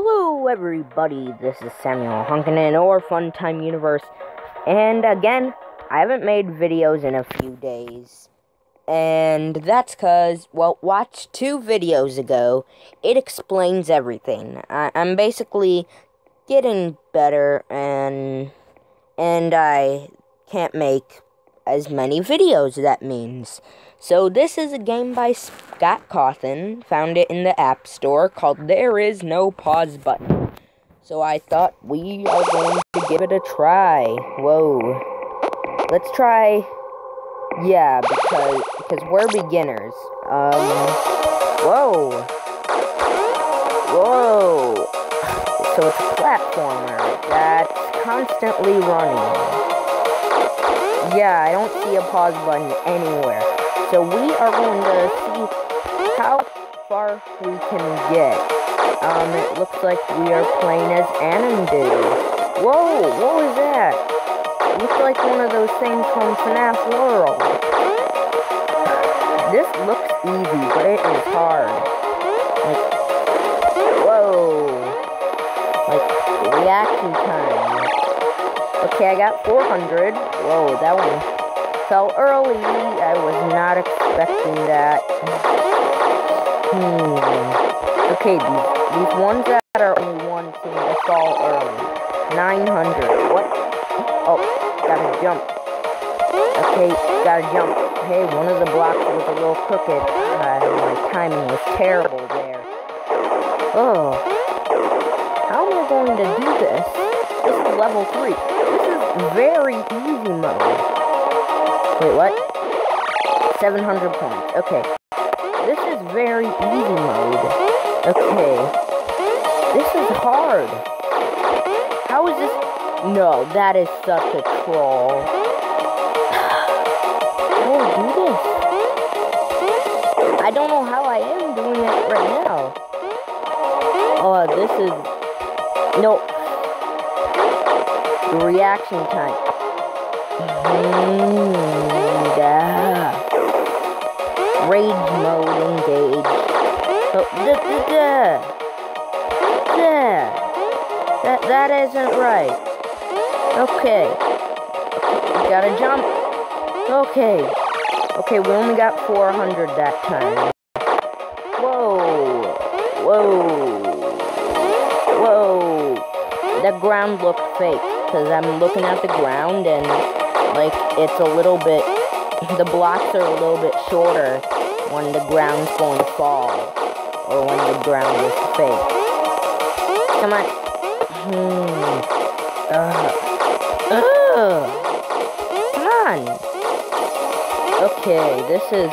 Hello, everybody. This is Samuel Hunkanen or Funtime Universe, and again, I haven't made videos in a few days, and that's cause well, watch two videos ago. It explains everything. I, I'm basically getting better, and and I can't make as many videos. That means. So this is a game by Scott Cawthon. Found it in the App Store called There Is No Pause Button. So I thought we are going to give it a try. Whoa. Let's try yeah, because because we're beginners. Um Whoa. Whoa. So it's a platformer that's constantly running. Yeah, I don't see a pause button anywhere. So we are going to see how far we can get. Um, it looks like we are playing as Anandu. Whoa, what was that? looks like one of those things from FNAF World. This looks easy, but it is hard. Like, whoa. Like, reaction time. Okay, I got 400. Whoa, that one fell early. I was not expecting that. Hmm. Okay, these, these ones that are only one to fall early. 900. What? Oh, gotta jump. Okay, gotta jump. Hey, one of the blocks was a little crooked. Uh, my timing was terrible there. Oh. How am I going to do this? This is level 3. Very easy mode. Wait, what? 700 points. Okay. This is very easy mode. Okay. This is hard. How is this? No, that is such a troll. How do this? I don't know how I am doing it right now. Oh, this is... No. Reaction time. Mm, yeah. Rage mode engaged. Oh, da, da. That, that isn't right. Okay. We gotta jump. Okay. Okay, we only got 400 that time. Whoa. Whoa. Whoa. The ground looked fake because I'm looking at the ground and like it's a little bit the blocks are a little bit shorter when the ground's going to fall or when the ground is fake. Come on. Hmm. Ugh. Ugh. Come on. Okay, this is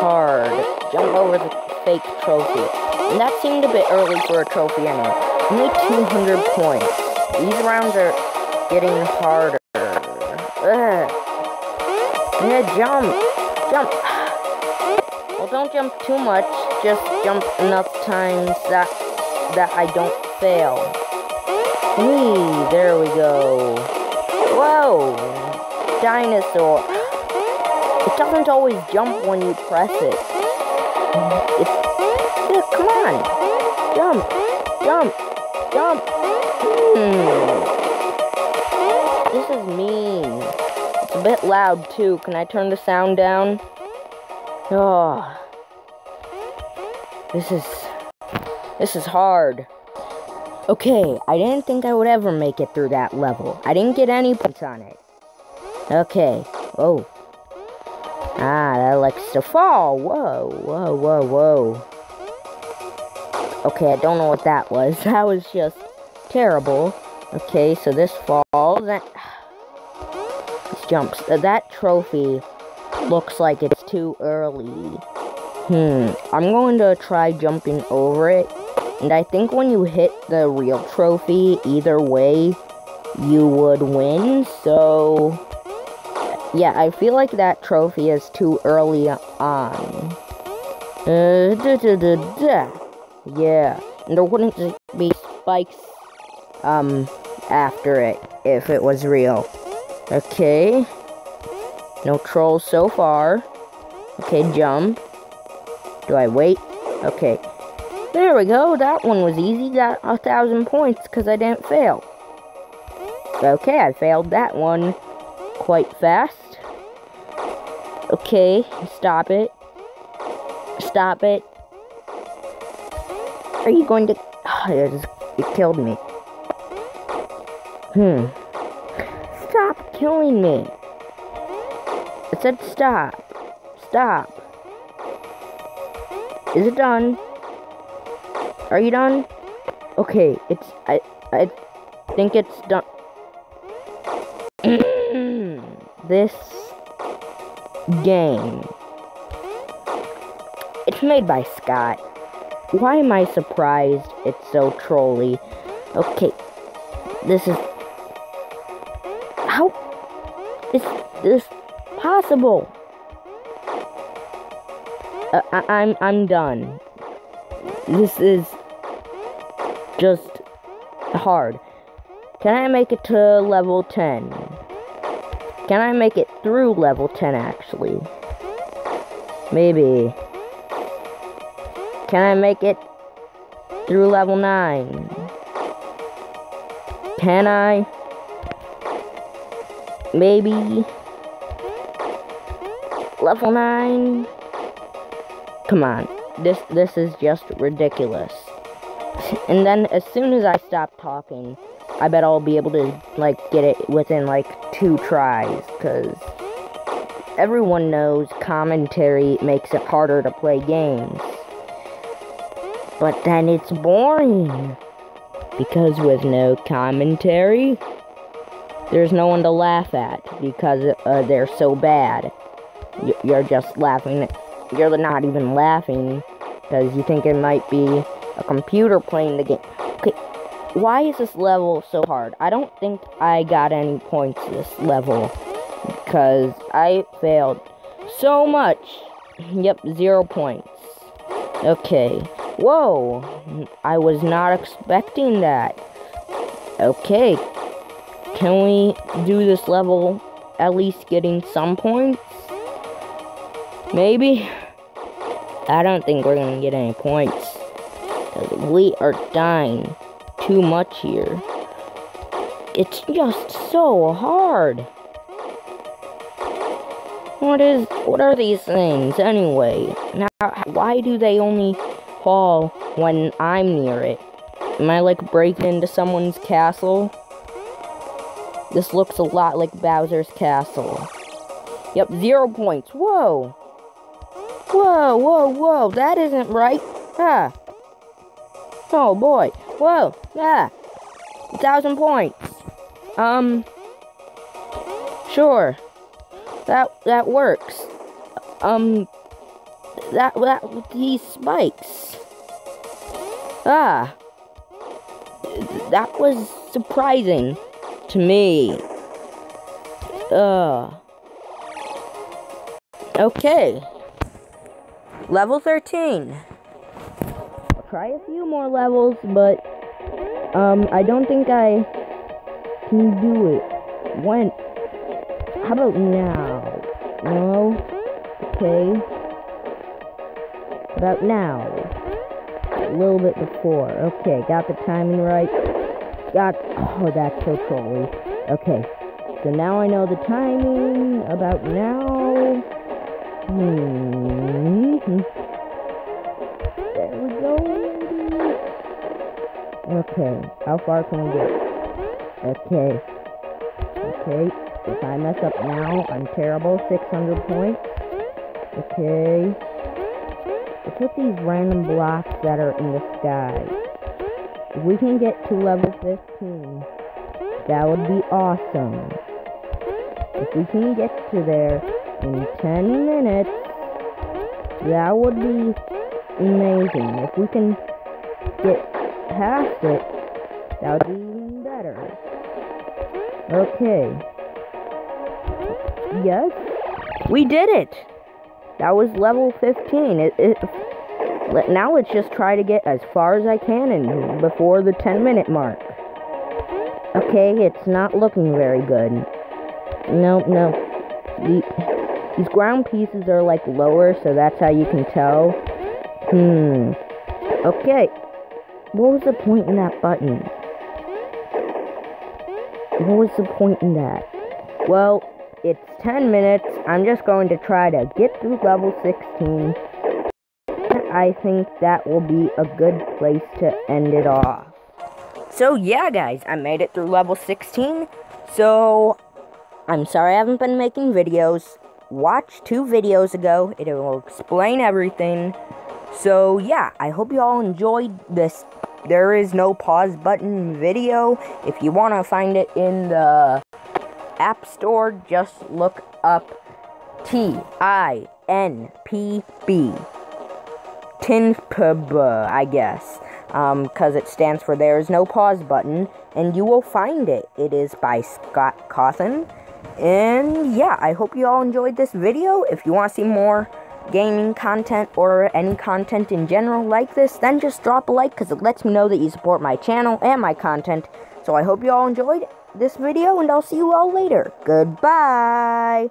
hard. Jump over the fake trophy. And that seemed a bit early for a trophy anyway. Only 200 points. These rounds are getting harder. Ugh. Yeah, jump. Jump. Well, don't jump too much. Just jump enough times that that I don't fail. Whee, there we go. Whoa. Dinosaur. It doesn't always jump when you press it. It's, yeah, come on. Jump. Jump. Jump. Hmm. This is mean. It's a bit loud too. Can I turn the sound down? Oh. This is this is hard. Okay, I didn't think I would ever make it through that level. I didn't get any points on it. Okay. Oh. Ah, that likes to fall. Whoa, whoa, whoa, whoa. Okay, I don't know what that was. That was just terrible. Okay, so this falls and this jumps. Uh, that trophy looks like it's too early. Hmm, I'm going to try jumping over it. And I think when you hit the real trophy, either way, you would win. So, yeah, I feel like that trophy is too early on. Uh, da, da, da. Yeah, and there wouldn't be spikes, um, after it if it was real. Okay. No trolls so far. Okay, jump. Do I wait? Okay. There we go. That one was easy. Got a thousand points because I didn't fail. Okay, I failed that one quite fast. Okay, stop it. Stop it. Are you going to... Oh, it, killed me. Hmm. Stop killing me. I said stop. Stop. Is it done? Are you done? Okay, it's... I... I think it's done. this game. It's made by Scott. Why am I surprised it's so trolly? Okay, this is... How is this possible? Uh, I I'm, I'm done. This is just hard. Can I make it to level 10? Can I make it through level 10 actually? Maybe. Can I make it through level 9? Can I? Maybe. Level 9? Come on. This this is just ridiculous. And then as soon as I stop talking, I bet I'll be able to like get it within like two tries cuz everyone knows commentary makes it harder to play games. But then it's boring. Because with no commentary, there's no one to laugh at because uh, they're so bad. You're just laughing. You're not even laughing because you think it might be a computer playing the game. Okay, why is this level so hard? I don't think I got any points this level because I failed so much. Yep, zero points. Okay. Whoa, I was not expecting that. Okay, can we do this level at least getting some points? Maybe? I don't think we're gonna get any points. we are dying too much here. It's just so hard. What is, what are these things anyway? Now, why do they only fall when I'm near it. Am I like breaking into someone's castle? This looks a lot like Bowser's castle. Yep, zero points. Whoa. Whoa, whoa, whoa. That isn't right. Ah. Oh boy. Whoa. Ah. A thousand points. Um. Sure. That that works. Um. That that these spikes. Ah. That was surprising to me. Uh. Okay. Level 13. I'll try a few more levels, but um, I don't think I can do it. When? How about now? No? Okay. About now a little bit before. Okay, got the timing right. Got, oh, that's so trolly. Okay, so now I know the timing about now. Hmm. There we go. Okay, how far can we get? Okay. Okay, if I mess up now, I'm terrible. 600 points. Okay. Let's hit these random blocks that are in the sky. If we can get to level 15, that would be awesome. If we can get to there in 10 minutes, that would be amazing. If we can get past it, that would be even better. Okay. Yes, we did it! That was level 15. It, it, now let's just try to get as far as I can and before the 10 minute mark. Okay, it's not looking very good. Nope, nope. The, these ground pieces are like lower, so that's how you can tell. Hmm. Okay. What was the point in that button? What was the point in that? Well, it's 10 minutes. I'm just going to try to get through level 16. I think that will be a good place to end it off. So yeah, guys, I made it through level 16. So, I'm sorry I haven't been making videos. Watch two videos ago. It will explain everything. So yeah, I hope you all enjoyed this there is no pause button video. If you want to find it in the App Store, just look up T I N P B. TINPB, I guess. Because um, it stands for There is No Pause Button, and you will find it. It is by Scott Cawthon. And yeah, I hope you all enjoyed this video. If you want to see more gaming content or any content in general like this, then just drop a like because it lets me know that you support my channel and my content. So I hope you all enjoyed this video, and I'll see you all later. Goodbye!